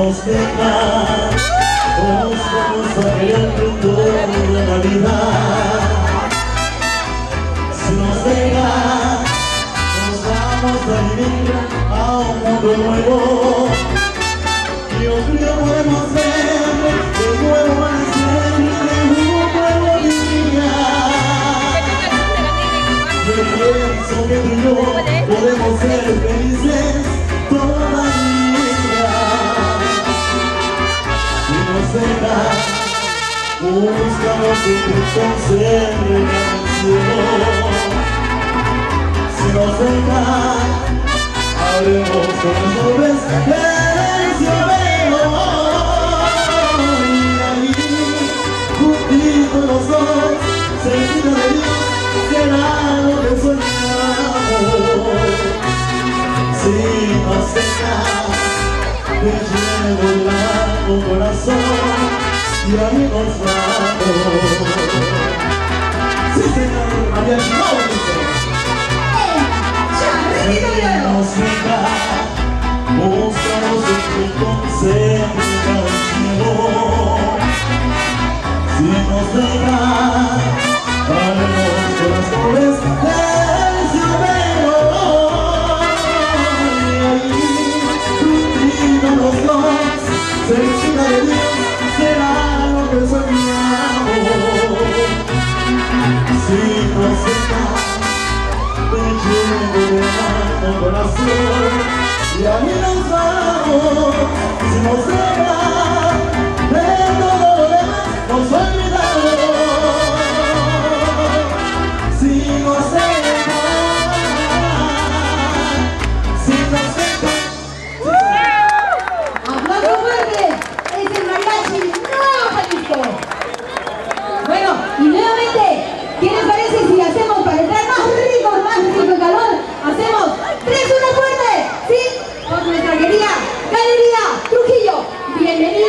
Nos deja, nos vamos a querer toda la vida. Si nos deja, nos vamos a vivir a un mundo nuevo. Y un podemos ver de nuevo de. Yo pienso que tú y yo podemos ser felices todavía. Deja, buscamos siempre el cielo. Si nos deja, haremos con los hombres. Y ahí, de Dios, será lo que soñamos. Si nos te llevo la mano corazón y ahí nos vamos. Sí, señor, había Si nos deja, buscamos siempre con cerca al cielo. Si nos deja, y ahí nos vamos. Nos nuestra querida Galería Trujillo. Bienvenidos.